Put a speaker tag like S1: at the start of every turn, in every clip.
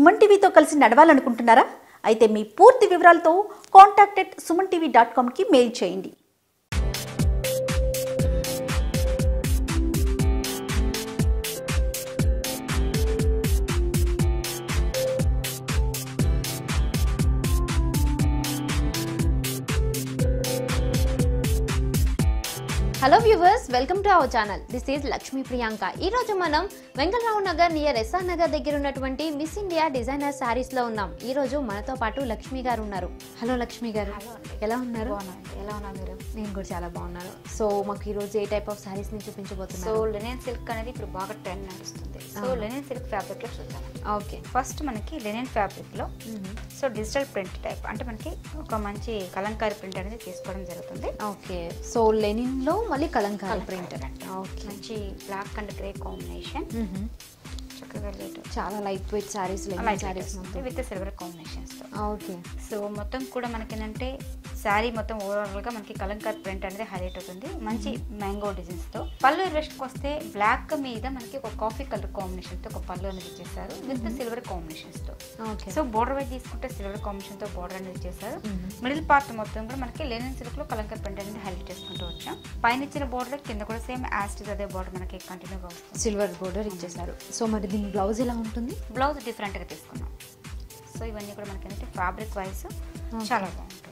S1: సుమన్ టీవీతో కలిసి నడవాలనుకుంటున్నారా? అయితే మీ పూర్తి వివరాలతో contact at Suman TV dot కామ్కి mail చేయండి.
S2: Hello viewers welcome to our channel this is Lakshmi Priyanka ఈ రోజు మనం వెంకటరావు నగర్ నియర్ ఎస్ఆర్ నగర్ దగ్గర ఉన్నటువంటి మిస్ ఇండియా డిజైనర్ శారీస్లో ఉన్నాం. ఈ రోజు మనతో పాటు లక్ష్మి గారు ఉన్నారు. హలో లక్ష్మి గారు. ఎలా ఉన్నారు?
S3: ఎలా ఉన్నా మీరు?
S2: నేను కూడా చాలా బాగున్నాను. సో మాకు ఈ రోజు ఏ టైప్ ఆఫ్ శారీస్ని
S3: సో లెనిన్ సిల్క్ అనేది ఇప్పుడు బాగా ట్రెండ్ నడుస్తుంది. సో లెనిన్ సిల్క్ ఫ్యాబ్రిక్లో చూద్దాం.
S2: ఓకే.
S3: ఫస్ట్ మనకి లెనిన్ ఫ్యాబ్రిక్లో సో డిజిటల్ ప్రింట్ టైప్ అంటే మనకి ఒక మంచి కలంకారీ ప్రింట్ అనేది తీసుకోవడం జరుగుతుంది.
S2: ఓకే. సో లెనిన్లో మళ్ళీ కలంకారీ. ప్రింట్. ఓకే.
S3: మంచి బ్లాక్ అండ్ గ్రే కాంబినేషన్ చక్కగా
S2: చాలా లైట్ వెయిట్ శారీస్ మొత్తం.
S3: With silver combinations
S2: okay.
S3: So మొత్తం కూడా మనకి ఏంటంటే శారీ మొత్తం ఓవరాల్గా మనకి కలంకార్ ప్రింట్ అనేది హైలైట్ అవుతుంది. మంచి మ్యాంగో డిజైన్స్తో. పళ్ళు వెస్ట్ వస్తే బ్లాక్ మీద మనకి ఒక కాఫీ కలర్ కాంబినేషన్తో ఒక పళ్ళు అనేది ఇచ్చేసారు విత్ సిల్వర్ కాంబినేషన్స్తో.
S2: ఓకే.
S3: సో బోర్డర్ వైజ్ తీసుకుంటే సిల్వర్ కాంబినేషన్తో బోర్డర్ అనేది ఇచ్చేసారు మిడిల్ పార్ట్ మొత్తం కూడా మనకి లెనిన్ సిల్క్లో కలంకార్ ప్రింట్ అనేది హైలైట్ చేసుకుంటూ వచ్చాం పైన ఇచ్చిన బోర్డర్ కింద కూడా సేమ్ యాస్టిస్ అదే బోర్డర్ మనకి కంటిన్యూగా వస్తుంది.
S2: సిల్వర్ బోర్డర్ ఇచ్చేసారు సో మరి దీని బ్లౌజ్ ఎలా ఉంటుంది?
S3: బ్లౌజ్ డిఫరెంట్గా తీసుకున్నాం. సో ఇవన్నీ కూడా మనకి ఏంటంటే ఫ్యాబ్రిక్ వైజ్ చాలా బాగుంటుంది.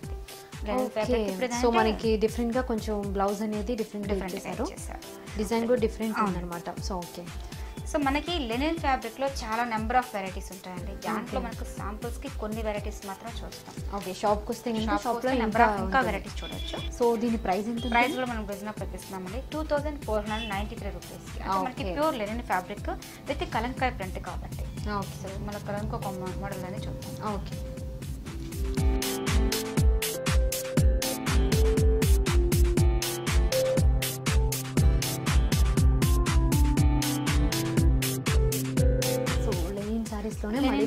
S2: సో మనకి డిఫరెంట్గా కొంచెం బ్లౌజ్ అనేది డిఫరెంట్ ఇచ్చేసారు. డిజైన్ కూడా డిఫరెంట్ ఉందన్నమాట. సో ఓకే
S3: సో మనకి లెనిన్ ఫ్యాబ్రిక్లో చాలా నెంబర్ ఆఫ్ వెరైటీస్ ఉంటాయండి. దాంట్లో మనకు సాంపుల్స్కి కొన్ని వెరైటీస్ మాత్రం చూస్తాం.
S2: ఓకే షాప్కి వస్తే కనుక షాప్లో
S3: నెంబర్ ఆఫ్ ఇంకా. వెరైటీస్ చూడొచ్చు.
S2: సో దీని ప్రైస్ ఎంత
S3: ప్రైస్ కూడా మనం business పెట్టిస్తున్నామండి. Two thousand four hundred ninety three rupees అంటే మనకి. Pure linen fabric with Kalamkari print కాబట్టి
S2: ఓకే
S3: సో మన కలంక మోడల్ అనేది చూద్దాం.
S2: ఓకే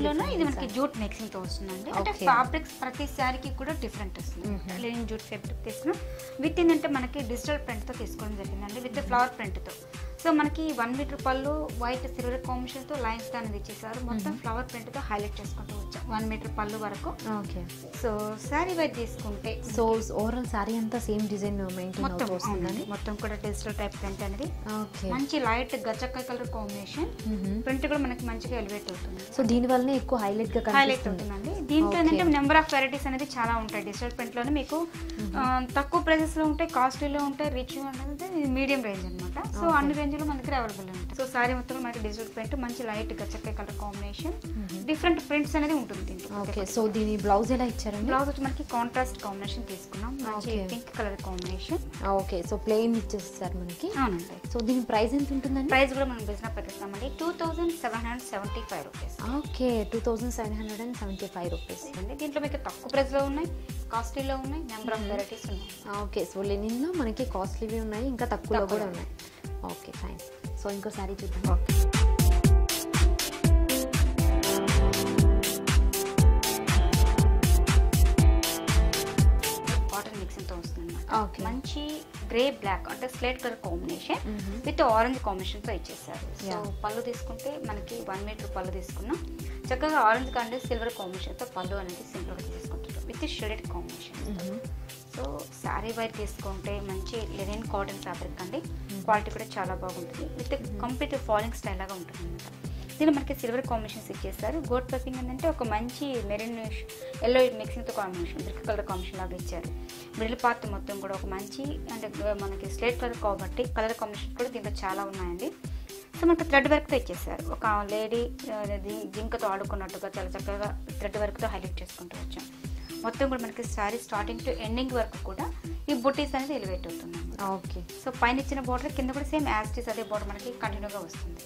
S2: సారీస్లోనే మళ్ళీ
S3: లెనిన్లోనే ఇది మనకి జూట్ మిక్సింగ్తో వస్తుందండి. అంటే. ఫ్యాబ్రిక్స్ ప్రతి శారీకి కూడా డిఫరెంట్ వస్తుంది. లెనిన్ జూట్ ఫ్యాబ్రిక్ తీసుకున్నాం. విత్ ఏంటంటే మనకి డిజిటల్ ప్రింట్తో తీసుకోవడం జరిగిందండి. విత్ ఫ్లవర్ ప్రింట్తో సో మనకి వన్ మీటర్ పళ్ళు వైట్ సిల్వర్ కాంబినేషన్తో లైన్స్తో అనేది ఇచ్చేసారు. మొత్తం ఫ్లవర్ ప్రింట్తో హైలైట్ చేసుకుంటూ వచ్చాం. వన్ మీటర్ పళ్ళు వరకు.
S2: ఓకే.
S3: సో శారీ వైజ్ తీసుకుంటే
S2: సో ఓవరాల్ సారీ అంతా సేమ్ డిజైన్ మెయింటైన్
S3: మొత్తం
S2: వస్తుందండి.
S3: మొత్తం కూడా డిజిటల్ టైప్ ప్రింట్ అనేది. మంచి లైట్ గచ్చక్క కలర్ కాంబినేషన్. ప్రింట్ కూడా మనకి మంచిగా ఎలివేట్ అవుతుంది.
S2: సో దీని వల్లనే ఎక్కువ హైలైట్గా
S3: హైలైట్ అవుతుందండి. దీంట్లో. ఏంటంటే నెంబర్ ఆఫ్ వెరైటీస్ అనేది చాలా ఉంటాయి. డిజిటల్ ప్రింట్లోనే మీకు తక్కువ ప్రైసెస్లో ఉంటాయి కాస్ట్లీలో ఉంటాయి రిచ్ అనేది మీడియం రేంజ్ అన్నమాట. సో అన్ని రేంజ్లో మన దగ్గర అవైలబుల్ సో సారీ మొత్తం మనకి డిజిటల్ ప్రింట్ మంచి లైట్ గచ్చక్క కలర్ కాంబినేషన్ డిఫరెంట్ ప్రింట్స్ అనేది ఉంటుంది
S2: ఓకే సో దీని బ్లౌజ్ ఎలా ఇచ్చారండి?
S3: బ్లౌజ్ వచ్చి మనకి కాంట్రాస్ట్ కాంబినేషన్ తీసుకున్నాం. మంచి. Pink colour combination
S2: okay so plain ఇచ్చేస్తారు మనకి.
S3: అవునండి.
S2: సో దీని ప్రైస్ ఎంత ఉంటుందండి?
S3: ప్రైస్ కూడా మనం business పెట్టిస్తామండి. Two thousand seven hundred seventy five rupees
S2: okay two thousand seven hundred and seventy five rupees
S3: అండి దీంట్లో మీకు తక్కువ ప్రైస్లో ఉన్నాయి కాస్ట్లీలో ఉన్నాయి నెంబర్ ఆఫ్ వెరైటీస్ ఉన్నాయి.
S2: ఓకే సో లెనిన్లో మనకి కాస్ట్లీవి ఉన్నాయి ఇంకా తక్కువలో కూడా ఉన్నాయి. ఓకే ఫైన్ సో ఇంకో సారీ చూద్దాం
S3: ఓకే తో వస్తుంది. మంచి గ్రే బ్లాక్ అంటే slate colour combination with orange కాంబినేషన్తో ఇచ్చేసారు సో. పళ్ళు తీసుకుంటే మనకి వన్ మీటర్ పళ్ళు తీసుకున్నాం. చక్కగా ఆరెంజ్ కంటే సిల్వర్ కాంబినేషన్తో పళ్ళు అనేది సింపుల్గా తీసుకుంటారు with shaded combination so sari wise తీసుకుంటే మంచి లెనిన్ కాటన్ ఫ్యాబ్రిక్ అండి. క్వాలిటీ కూడా చాలా బాగుంటుంది. విత్ కంప్లీట్ ఫాలింగ్ స్టైల్ లాగా ఉంటుంది అనమాట దీనిలో మనకి సిల్వర్ కాంబినేషన్స్ ఇచ్చేస్తారు గోట్ పైపింగ్ ఏంటంటే ఒక మంచి మెరిన్ ఎల్లో మిక్సింగ్తో కాంబినేషన్ బ్రిక్ కలర్ కాంబినేషన్ లాగా ఇచ్చారు. మిడిల్ పార్ట్ మొత్తం కూడా ఒక మంచి అంటే మనకి స్లేట్ కలర్ కాబట్టి కలర్ కాంబినేషన్ కూడా దీంట్లో చాలా ఉన్నాయండి. సో మనకి థ్రెడ్ వర్క్తో ఇచ్చేసారు ఒక లేడీ జింకతో ఆడుకున్నట్టుగా చాలా చక్కగా థ్రెడ్ వర్క్తో హైలైట్ చేసుకుంటూ వచ్చాం. మొత్తం కూడా మనకి శారీ స్టార్టింగ్ టు ఎండింగ్ వరకు కూడా ఈ బుటీస్ అనేది ఎలివేట్ అవుతుంది
S2: ఓకే.
S3: సో పైన ఇచ్చిన బోర్డర్ కింద కూడా సేమ్ యాస్టిస్ అదే బోర్డర్ మనకి కంటిన్యూగా వస్తుంది.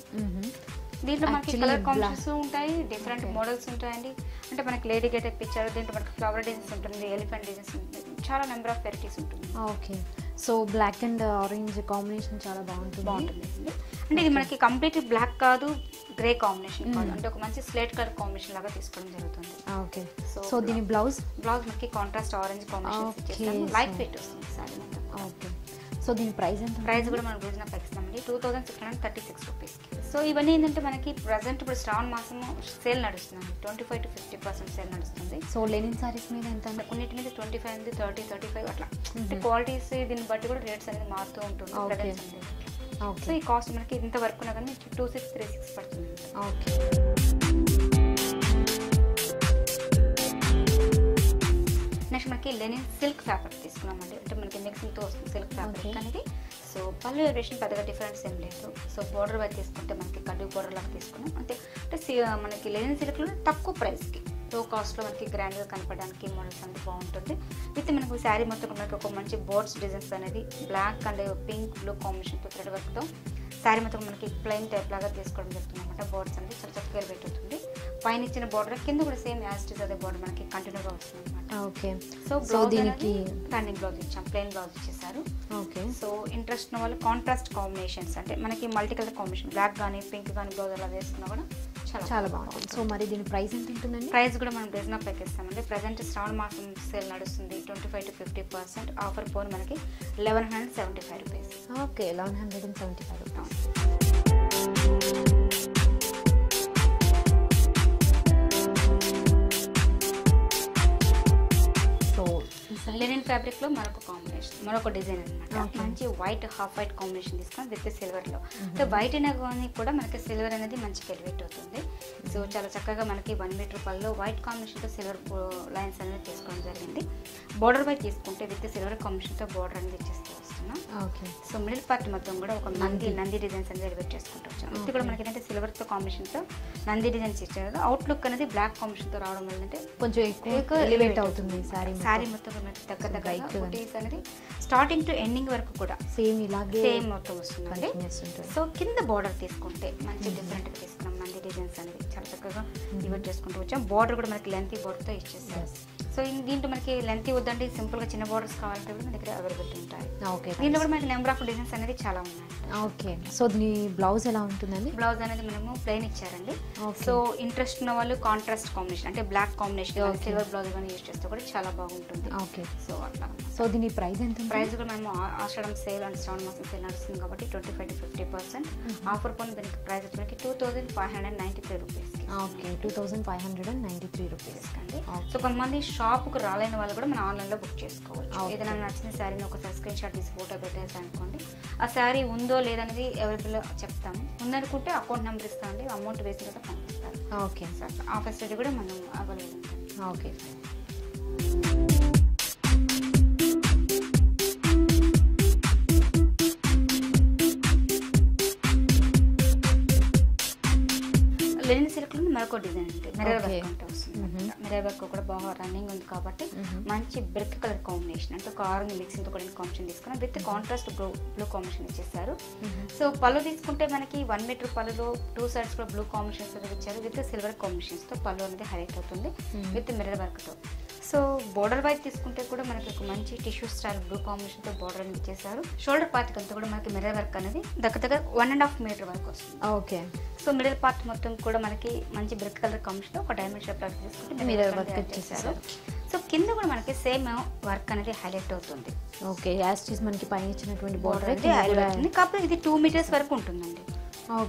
S3: దీంట్లో మనకి కలర్ కాంబినేషన్స్ ఉంటాయి డిఫరెంట్ మోడల్స్ ఉంటాయండి. అంటే మనకి లేడీ గెటప్ ఇచ్చారు దీంట్లో మనకి ఫ్లవర్ డిజైన్స్ ఉంటుంది ఎలిఫెంట్ డిజైన్స్ ఉంటుంది చాలా నెంబర్ ఆఫ్ వెరైటీస్ ఉంటుంది.
S2: Okay. So black and orange combination చాలా బాగుంటుంది.
S3: బాగుంటుంది అంటే ఇది మనకి కంప్లీట్ బ్లాక్ కాదు గ్రే కాంబినేషన్ కాదు. అంటే ఒక మంచి స్లేట్ కలర్ కాంబినేషన్ లాగా తీసుకోవడం జరుగుతుంది.
S2: ఓకే
S3: So,
S2: సో దీని బ్లౌజ్
S3: బ్లౌజ్ మనకి contrast orange combination light weight వస్తుంది సారీ
S2: ఓకే సో దీని ప్రైస్ ఎంత
S3: ప్రైస్ కూడా మనం బిజినెస్ ఇస్తామండి two thousand six hundred thirty six రూపీస్కి సో ఇవన్నీ ఏంటంటే మనకి ప్రజెంట్ ఇప్పుడు శ్రావణ మాసం సేల్ నడుస్తుంది. Twenty five to fifty percent sale నడుస్తుంది.
S2: సో లెనిన్ సారీస్ మీద ఎంత?
S3: కొన్నిటి మీద ట్వంటీ ఫైవ్ ఉంది థర్టీ థర్టీ ఫైవ్ అట్లా. అంటే క్వాలిటీస్ దీన్ని బట్టి కూడా రేట్స్ అనేది మారుతూ ఉంటుంది. సో ఈ కాస్ట్ మనకి ఇంత వర్క్ ఉన్నా కానీ టూ సిక్స్ త్రీ సిక్స్ పడుతుంది.
S2: ఓకే.
S3: నెక్స్ట్ మనకి లెనిన్ సిల్క్ ఫ్యాబ్రిక్ తీసుకున్నామండి అంటే మనకి మిక్సింగ్తో వస్తుంది సిల్క్ ఫ్యాబ్రిక్. అనేది. సో పళ్ళు వేరియేషన్ పెద్దగా డిఫరెన్స్ ఏం లేదు. సో బోర్డర్ వైపు తీసుకుంటే మనకి కడ్డు బోర్డర్ లాగా తీసుకున్నాం. అంటే అంటే మనకి లెనిన్ సిల్క్లో తక్కువ ప్రైస్కి లో కాస్ట్లో మనకి గ్రాండ్గా కనపడడానికి మోడల్స్ అనేది బాగుంటుంది. విత్ మనకు శారీ మొత్తం మనకి ఒక మంచి బోర్డ్స్ డిజైన్స్ అనేది బ్లాక్ అండ్ పింక్ బ్లూ కాంబినేషన్తో థ్రెడ్ వర్క్తో శారీ మొత్తం మనకి ప్లెయిన్ టైప్ లాగా తీసుకోవడం జరుగుతుంది అనమాట బోర్డ్స్ అనేది చాలా చక్కగా ఎలివేట్ అవుతుంది పైన ఇచ్చిన బోర్డర్ కింద కూడా సేమ్ యాస్టిస్ అదే బోర్డర్ మనకి కంటిన్యూగా వస్తుంది అనమాట
S2: ఓకే
S3: సో బ్లౌజ్
S2: దీనికి
S3: రన్నింగ్ బ్లౌజ్ ఇచ్చాం. ప్లెయిన్ బ్లౌజ్ ఇచ్చేసారు
S2: ఓకే
S3: సో ఇంట్రెస్ట్ ఉన్న వాళ్ళు కాంట్రాస్ట్ కాంబినేషన్స్ అంటే మనకి మల్టీ కలర్ కాంబినేషన్ బ్లాక్ కానీ పింక్ కానీ బ్లౌజ్ అలా వేసుకున్నా కూడా చాలా
S2: చాలా బాగుంటుంది. సో మరి దీని ప్రైస్ ఎంత ఉంటుందండి?
S3: ప్రైస్ కూడా మనం రీజనబుల్ ఎక్కిస్తామండి ప్రజెంట్ శ్రావణ మాసం సేల్ నడుస్తుంది twenty five to fifty percent. Offer పోను మనకి eleven hundred seventy five rupees
S2: okay eleven hundred and seventy five rupees
S3: linen ఫ్యాబ్రిక్లో మరొక కాంబినేషన్ మరొక డిజైన్ అనమాట. మంచి వైట్ హాఫ్ వైట్ కాంబినేషన్ తీసుకొని విత్ సిల్వర్లో. అంటే వైట్ అయినా కానీ కూడా మనకి సిల్వర్ అనేది మంచిగా ఎలివేట్ అవుతుంది. సో చాలా చక్కగా మనకి వన్ మీటర్ రూపాయల్లో వైట్ కాంబినేషన్తో సిల్వర్ లైన్స్ అనేది తీసుకోవడం జరిగింది. బోర్డర్ వైట్ తీసుకుంటే విత్ సిల్వర్ కాంబినేషన్తో బోర్డర్ అనేది ఇచ్చేస్తూ వస్తున్నాం. సో మిడిల్ పార్ట్ మొత్తం కూడా ఒక నంది నంది డిజైన్స్ అనేది ఎలివేట్ చేసుకుంటూ వచ్చాం. ఇది కూడా మనకి ఏంటంటే సిల్వర్తో కాంబినేషన్తో నంది డిజైన్స్ ఇచ్చారు అవుట్ లుక్ అనేది బ్లాక్ కాంబినేషన్తో రావడం వల్ల అంటే
S2: కొంచెం ఎక్కువ ఎలివేట్ అవుతుంది సారీ
S3: శారీ మొత్తం. దగ్గర దగ్గర బుటీస్ అనేది స్టార్టింగ్ టు ఎండింగ్ వరకు కూడా
S2: సేమ్ ఇలాగే
S3: సేమ్ మొత్తం వస్తుందండి సో కింద బార్డర్ తీసుకుంటే మంచి డిఫరెంట్గా తీసుకున్నాం. నంది డిజైన్స్ అనేది చాలా చక్కగా డివైడ్ చేసుకుంటూ వచ్చాం. బార్డర్ కూడా మనకి లెంతీ బార్డర్తో ఇచ్చేసారు. సో దీంట్లో మనకి లెంతీ వద్దండి సింపుల్గా చిన్న బార్డర్స్ కావాలంటే కూడా మన దగ్గర అవైలబిలిటీ ఉంటాయి.
S2: ఓకే
S3: దీంట్లో కూడా మనకి నెంబర్ ఆఫ్ డిజైన్స్ అనేది చాలా ఉన్నాయి.
S2: ఓకే. సో దీని బ్లౌజ్ ఎలా ఉంటుందండి?
S3: బ్లౌజ్ అనేది మనము ప్లెయిన్ ఇచ్చారండి. సో ఇంట్రెస్ట్ ఉన్న వాళ్ళు కాంట్రాస్ట్ కాంబినేషన్ అంటే బ్లాక్ కాంబినేషన్. సిల్వర్ బ్లౌజ్ కానీ యూస్ చేస్తే కూడా చాలా బాగుంటుంది.
S2: ఓకే.
S3: సో అట్లా.
S2: సో దీని ప్రైస్ ఎంత?
S3: ప్రైస్ కూడా మేము ఆషాఢం సేల్ అండ్ శ్రావణ మాసం సేల్ నడుస్తుంది కాబట్టి twenty five to fifty percent. Offer పోయిన దానికి ప్రైస్ వచ్చి మనకి two thousand five hundred ninety three రూపీస్కి
S2: okay two thousand five hundred and ninety three rupees
S3: అండి. సో కొంతమంది షాప్కి రాలేని వాళ్ళు కూడా మన ఆన్లైన్లో బుక్ చేసుకోవచ్చు. ఏదైనా నచ్చిన శారీని ఒకసారి స్క్రీన్ షాట్ తీసి ఫోటో పెట్టేసి అనుకోండి. ఆ శారీ ఉందో లేదనేది అవైలబుల్ చెప్తాము. ఉందనుకుంటే అకౌంట్ నెంబర్ ఇస్తామండి. అమౌంట్ వేసిన తర్వాత పంపిస్తారు.
S2: ఓకే
S3: సో అట్లా ఆ ఫెసిలిటీ కూడా మనం అవైలబుల్
S2: ఓకే
S3: లెనిన్ మరొక డిజైన్ ఉంటుంది మిర్రర్. వర్క్ అంటే వస్తుంది
S2: Mhm.
S3: మిర్రర్ వర్క్ కూడా బాగా రన్నింగ్ ఉంది కాబట్టి
S2: Mhm.
S3: మంచి బ్రిక్ కలర్ కాంబినేషన్ అంటే ఒక ఆరెంజ్ మిక్సింగ్తో కూడా కాంబినేషన్ తీసుకున్నాం. With contrast blue blue combination ఇచ్చేసారు. సో పళ్ళు తీసుకుంటే మనకి వన్ మీటర్ పళ్ళులో టూ సైడ్స్ కూడా బ్లూ కాంబినేషన్స్ ఇచ్చారు. విత్ సిల్వర్ కాంబినేషన్స్తో పళ్ళు అనేది హైలైట్ అవుతుంది. విత్ మిర్రర్ వర్క్తో. సో బోర్డర్ వైపు తీసుకుంటే కూడా మనకి ఒక మంచి టిష్యూ స్టైల్ బ్లూ కాంబినేషన్తో బోర్డర్ ఇచ్చేసారు షోల్డర్ పార్ట్ అంతా కూడా మనకి మిర్రర్ వర్క్ అనేది దగ్గర దగ్గర వన్ అండ్ హాఫ్ మీటర్ వరకు వస్తుంది.
S2: ఓకే.
S3: సో మిడిల్ పార్ట్ మొత్తం కూడా మనకి మంచి బ్రిక్ కలర్ కాంబినేషన్ ఒక డైమండ్ షేప్ లాగా తీసుకుంటే మిర్రర్ వర్క్
S2: ఇచ్చేసారు.
S3: సో కింద కూడా మనకి సేమ్ వర్క్ అనేది హైలైట్ అవుతుంది.
S2: ఓకే యాస్టీస్ మనకి పైన ఇచ్చినటువంటి
S3: బోర్డర్ అవుతుంది. కాకపోతే ఇది టూ మీటర్స్ వరకు ఉంటుందండి.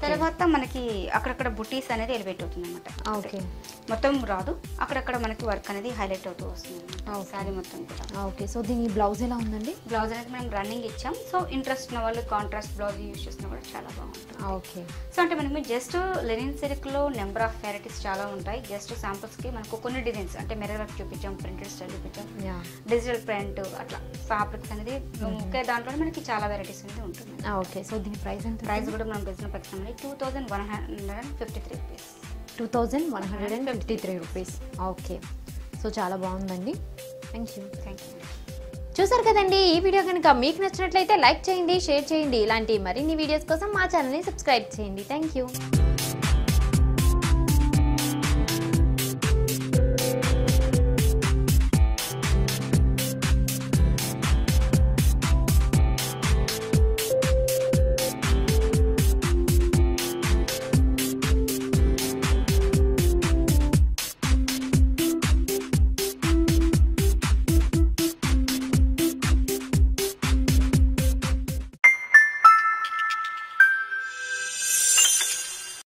S3: తర్వాత మనకి అక్కడక్కడ బుటీస్ అనేది ఎలివేట్ అవుతుంది అనమాట
S2: ఓకే
S3: మొత్తం రాదు. అక్కడక్కడ మనకి వర్క్ అనేది హైలైట్ అవుతూ వస్తుంది. శారీ మొత్తం కూడా.
S2: ఓకే. సో దీని బ్లౌజ్ ఎలా ఉందండి?
S3: బ్లౌజ్ అనేది మనం రన్నింగ్ ఇచ్చాం. సో ఇంట్రెస్ట్ ఉన్న వాళ్ళు కాంట్రాస్ట్ బ్లౌజ్ యూస్ చేసినా కూడా చాలా బాగుంటుంది.
S2: ఓకే.
S3: సో అంటే మనకి జస్ట్ లెనిన్ సిల్క్లో నెంబర్ ఆఫ్ వెరైటీస్ చాలా ఉంటాయి. జస్ట్ సాంపుల్స్కి మనకు కొన్ని డిజైన్స్ అంటే వర్క్ చూపించాం ప్రింటెడ్ స్టైల్ చూపించాం. డిజిటల్ ప్రింట్ అట్లా ఫ్యాబ్రిక్స్ అనేది ఒకే దాంట్లో మనకి చాలా వెరైటీస్ అనేది ఉంటుంది
S2: ఓకే సో దీని ప్రైస్ ఎంత
S3: ప్రైస్ కూడా మనం business two thousand one hundred and fifty three rupees
S2: two thousand one hundred and fifty three rupees okay so చాలా బాగుందండి. థ్యాంక్ యూ
S3: థ్యాంక్ యూ
S2: చూసారు కదండి ఈ వీడియో కనుక మీకు నచ్చినట్లయితే లైక్ చేయండి షేర్ చేయండి. ఇలాంటి మరిన్ని వీడియోస్ కోసం మా ఛానల్ని సబ్స్క్రైబ్ చేయండి. Thank you